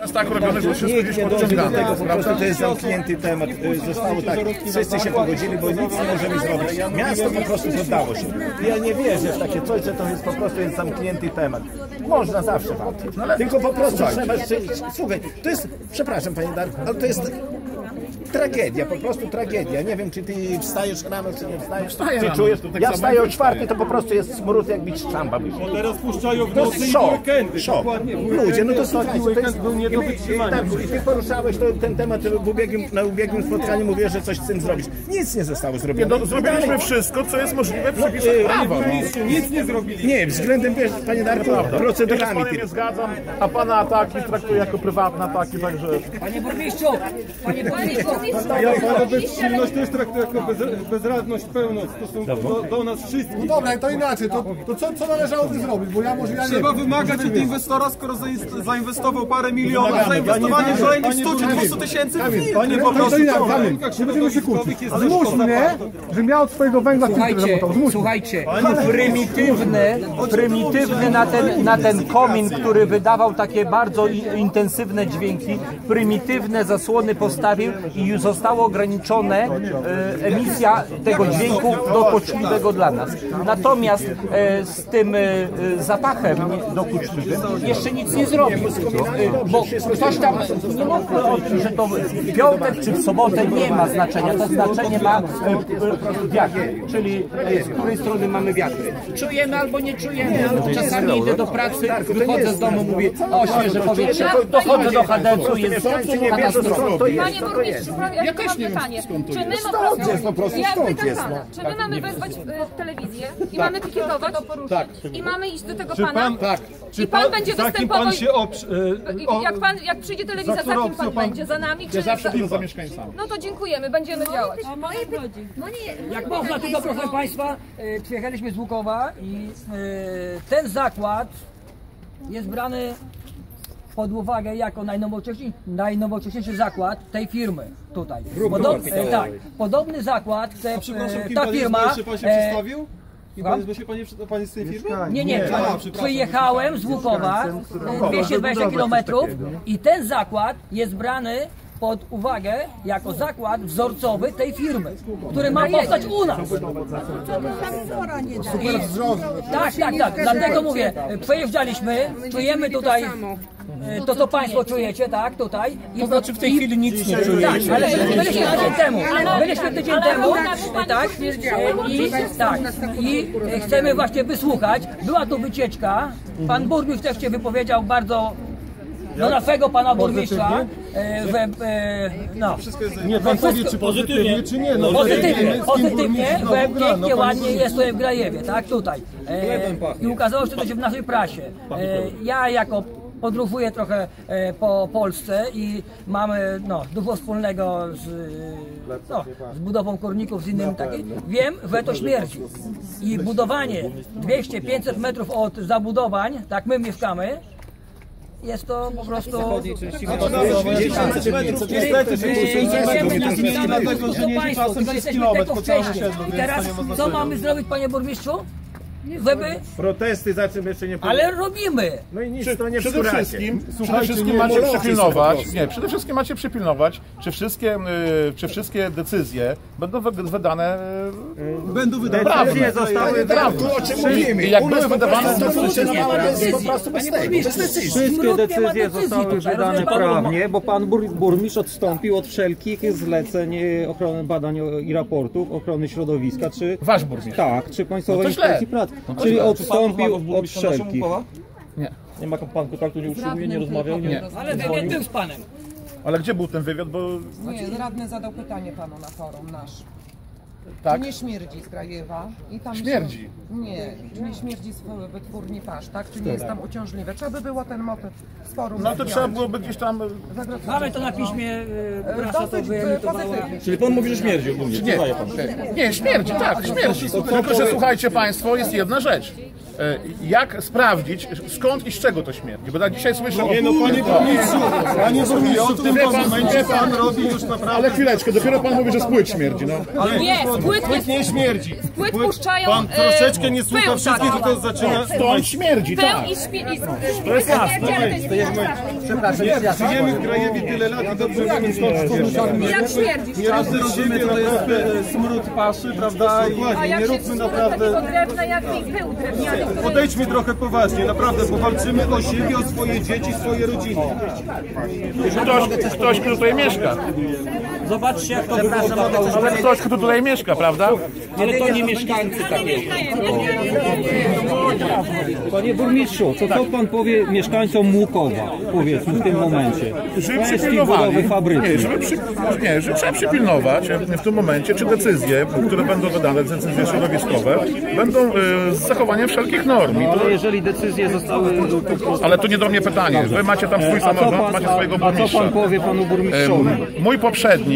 Czas tak robiony, że wszystko gdzieś podciągane. tego, po prostu to jest zamknięty temat. Y, Zostało tak, wszyscy się pogodzili, bo nic nie możemy zrobić. Miasto po prostu poddało się. Ja nie wierzę w takie coś, że to jest po prostu jest zamknięty temat. Można zawsze walczyć. Tylko po prostu trzeba. Słuchaj, to jest, przepraszam panie Darku, ale to jest tragedia, po prostu tragedia. Nie wiem, czy ty wstajesz rano, czy nie wstajesz. Wstaję rano, czujesz? to tak Ja samo wstaję jak o ty czwartej, to po prostu jest smród, jakby szamba wyszło. Teraz puszczają w To nocy jest i szok, weekendy. szok. Dokładnie. w Ludzie, no to weekendy, słuchajcie, to weekend jest... był nie i do my- i wytrzymania. tak, I ty poruszałeś to, ten temat w ubiegłym, na ubiegłym spotkaniu, mówię, że coś z tym zrobić. Nic nie zostało Nie, zrobione. no, zrobiliśmy wszystko, co jest możliwe w przepisach y, prawa. No. Burmistrzu, nic nie zrobili. Nie, względem, wiesz, panie Darku, Ja się procedurami. z panem nie zgadzam, a pana ataki traktuję jako prywatne ataki, także... Panie burmistrzu! Panie burmistrzu! Ja bezsilność też traktuję jako bez, bezradność pełną w stosunku do, do nas wszystkich. Dobra, to inaczej, to, to co, co należałoby zrobić, bo ja może ja nie Trzeba wiem. wymagać od inwestora, skoro zainst- zainwestował parę milionów, zainwestowanie w kolejnych Panie 100 czy burmistrzu. 200 tysięcy w po no to prostu nie będziemy się kłócić. Zmuś mnie, bardzo. że miał od swojego węgla filtr Słuchajcie. Zmuś prymitywny, prymitywny na ten, na ten komin, który wydawał takie bardzo i- intensywne dźwięki, prymitywne zasłony postawił i już zostało ograniczone e, emisja tego dźwięku dokuczliwego dla nas. Natomiast e, z tym e, zapachem dokuczliwym jeszcze nic nie zrobił. Bo ktoś tam nie mógł odczuć, że to w piątek czy w sobotę nie ma znaczenia. To znaczenie ma wiatr, czyli z której strony mamy wiatry. Czujemy albo nie czujemy. Czasami idę do pracy, wychodzę z domu, mówię, o świeże powietrze, dochodzę do Hadecu, jest katastrofa. Panie burmistrzu, ja, ja też mam pytanie. Czy my po prostu, jest, po prostu ja stąd jest, pana, czy my mamy wezwać e, telewizję i mamy pikietować i mamy iść do tego Czy pana? pan, tak, i pan będzie za kim występował pan się oprz- e, o, jak pan, jak przyjdzie telewizja, za za kim pan pan- będzie? Za nami czy Ja zawsze za... za mieszkańcami. No to dziękujemy, będziemy działać. Jak można tylko, proszę Państwa, e, przyjechaliśmy z Łukowa i e, ten zakład jest brany pod uwagę jako najnowocześniejszy, najnowocześniejszy zakład tej firmy tutaj. Podob, e, tak, podobny zakład chce A przepraszam, e, kim ta pan firma. pan się e, przedstawił? Kim pan jest, bo się pan, nie- pan jest z tej firmy? nie, nie, A, przepraszam. przyjechałem z Łukowa, e, 220 km i ten zakład jest brany pod uwagę jako zakład wzorcowy tej firmy, który ma powstać u nas. Super wzrost. Tak, tak, tak. Dlatego mówię, przejeżdżaliśmy, czujemy tutaj e, to, co Państwo czujecie, tak, tutaj. I to znaczy w tej chwili nic nie czujecie. Tak, ale byliśmy tydzień temu, byliśmy tydzień temu, tak, e, i, tak, i e, chcemy właśnie wysłuchać. Była tu wycieczka, Pan burmistrz też się wypowiedział bardzo no na swego pana burmistrza e, we, e, no. Nie, pan powie, czy pozytywnie, czy nie. No, Pozytywnie, pozytywnie, no, pięknie, ładnie jest tutaj w Grajewie, tak, tutaj. E, I ukazało się to się w naszej prasie. E, ja jako podróżuję trochę e, po Polsce i mamy no, dużo wspólnego z, no, z budową korników, z innymi takimi. Wiem, że to śmierdzi. I budowanie 200-500 metrów od zabudowań, tak my mieszkamy, jest to po prostu... Jedziemy na tym samym dlatego, że nie jedzie państwo, czasem tylko przez jesteśmy kilometr tylko po całym wcześniej. osiedlu, I więc teraz co mamy zrobić panie burmistrzu? Żeby... Protesty za czym jeszcze nie Ale robimy! No i nic to nie Przede wszystkim, przede Słuchajcie, wszystkim nie macie przypilnować, nie, przede wszystkim macie przypilnować, czy wszystkie, y, czy wszystkie decyzje będą wy- wydane y, Będą wydawane. prawnie. Panie Darku, o czym mówimy? I jak były wydawane to decyzje. po prostu bez Panie tego, bez burmistrzu, decyzji. Wszystkie decyzje zostały wydane prawnie, bo pan bur, burmistrz odstąpił od wszelkich zleceń e, ochrony badań i raportów ochrony środowiska, czy Wasz burmistrz. tak, czy Państwowej No. Inspekcji Pracy. Czyli odstąpił od wszelkich. Nie. Nie ma pan kontaktu, nie utrzymuje, nie rozmawiał, nie. Ale wywiad był z panem. Ale gdzie był ten wywiad, bo Nie, radny zadał pytanie panu na forum nasz. Tak, Czy nie śmierdzi z Grajewa? I tam Śmierdzi. Się, nie, nie śmierdzi z wytwórni pasz, tak? Czy nie jest tam uciążliwe? Trzeba by było ten motyw z forum no to trzeba byłoby gdzieś tam, Mamy to na piśmie, y, prasa to pozytywnie. Czyli pan mówi, że śmierdzi ogólnie, nie, nie, śmierdzi, tak, śmierdzi. Tylko, że słuchajcie Państwo, jest jedna rzecz. E, Jak sprawdzić, skąd i z czego to śmierdzi? Bo tak dzisiaj słyszę... Nie no, panie burmistrzu, panie burmistrzu, w tym momencie pan. pan robi już naprawdę... Ale chwileczkę, dopiero pan mówi, że z płyt śmierdzi, no. Ale Nie, z płyt płyt nie śmierdzi. Płyt puszczają, Pan e, troszeczkę nie słucha wszystkich, tylko zaczyna... Stąd śmierdzi, tak. I śpi... I, to jest Żyjemy w Krajewie tyle lat i dobrze wiemy skąd śmierdzi. Jak śmierdzi? Nie rozrobimy naprawdę smród paszy, prawda? A I jak nie się róbmy naprawdę... drewna jak i pył drewniany, który... Podejdźmy trochę poważnie, naprawdę, bo walczymy o siebie, o swoje dzieci, swoje rodziny. Ktoś, ktoś, kto tutaj mieszka. Zobaczcie jak to wygląda. Ale ktoś, kto tutaj mieszka, prawda? Ale to nie mieszkańcy takiego. Panie burmistrzu, to co pan powie mieszkańcom Łukowa, powiedzmy w tym momencie? Żeby przypilnowali, nie, żeby przy, nie, że trzeba przypilnować w tym momencie, czy decyzje, które będą wydane, decyzje środowiskowe, będą y, z zachowaniem wszelkich norm. Ale jeżeli decyzje zostały ale to nie do mnie pytanie. Wy macie tam swój co samorząd, macie swojego a, a co burmistrza. pan powie panu burmistrzowi? Mój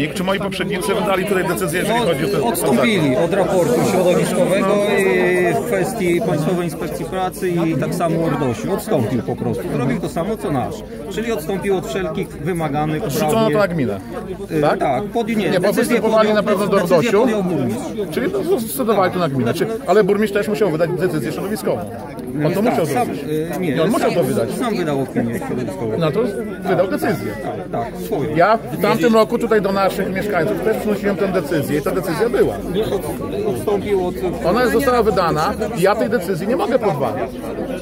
poprzednik, czy moi poprzednicy wydali tutaj decyzję, jeżeli chodzi o te Odstąpili od raportu środowiskowego i w kwestii Państwowej Inspekcji Pracy i tak samo RDOŚ. Odstąpił po prostu. Zrobił to samo co nasz. Czyli odstąpił od wszelkich wymaganych Rzucono to na gminę. Y, Tak? Tak, podjął, nie, Nie, bo występowali na pewno do RDOŚ-u. Czyli to zdecydowali to na gminę. Czy, ale burmistrz też musiał wydać decyzję środowiskową. On to musiał Tak, sam, zrobić. y, nie, Nie, on musiał sam, to wydać. Sam wydał opinię środowiskową. No to wydał decyzję. Tak, swoją. Ja w tamtym roku tutaj do naszych mieszkańców też przynosiłem tę decyzję i ta decyzja była. Odstąpił od... Ona została wydana i ja tej decyzji nie mogę podważać.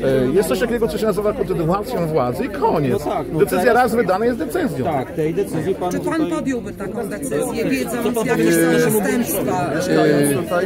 E, Jest coś takiego, co się nazywa kontynuacją władzy i koniec. No tak, no Decyzja raz wydana jest decyzją. Tak, tej decyzji pan Czy pan tutaj... podjąłby taką decyzję, wiedząc jakie są następstwa? że- Tak.